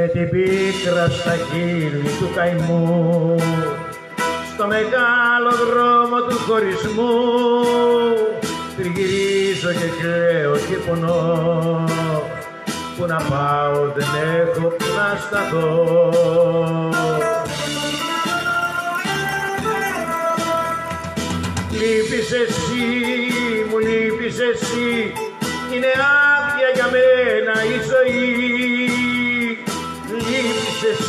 με την πίκρα στα χείλη του καημού. Στο μεγάλο δρόμο του χωρισμού τριγυρίζω και κλαίω και πονώ. Που να πάω δεν έχω που να σταθώ. Λείπεις εσύ, μου λείπεις εσύ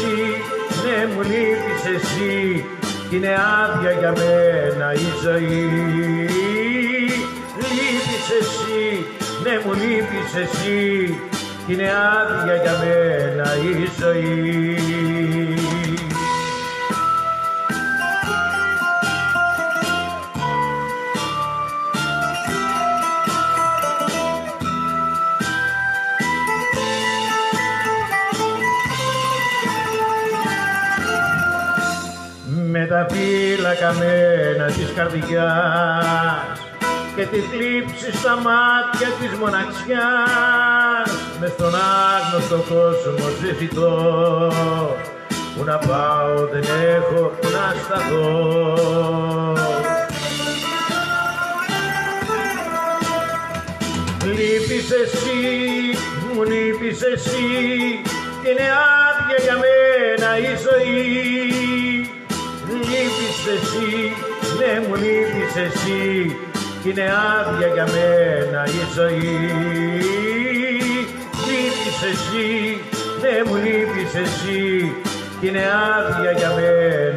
εσύ, ναι μου λείπεις εσύ είναι άδεια για μένα η ζωή. Λείπεις εσύ, ναι μου λείπεις εσύ είναι άδεια για μένα η ζωή τα φύλλα καμένα της καρδιάς και τη θλίψη στα μάτια της μοναξιάς. Με στον άγνωστο κόσμο ζητώ που να πάω δεν έχω που να σταθώ. Λείπεις εσύ, μου λείπεις εσύ και είναι άδεια για μένα η ζωή. λείπεις εσύ, ναι μου λείπεις εσύ κι είναι άδεια για μένα η ζωή. Λείπεις εσύ, ναι μου λείπεις εσύ κι είναι άδεια για μένα